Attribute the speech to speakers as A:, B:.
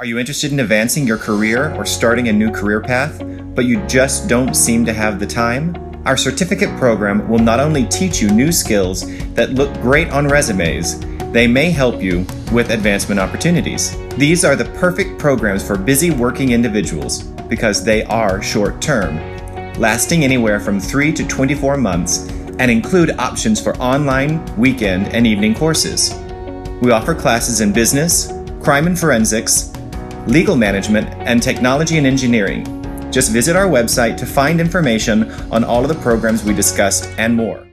A: Are you interested in advancing your career or starting a new career path, but you just don't seem to have the time? Our certificate program will not only teach you new skills that look great on resumes, they may help you with advancement opportunities. These are the perfect programs for busy working individuals because they are short term, lasting anywhere from 3 to 24 months, and include options for online, weekend, and evening courses. We offer classes in business, crime and forensics, legal management, and technology and engineering. Just visit our website to find information on all of the programs we discussed and more.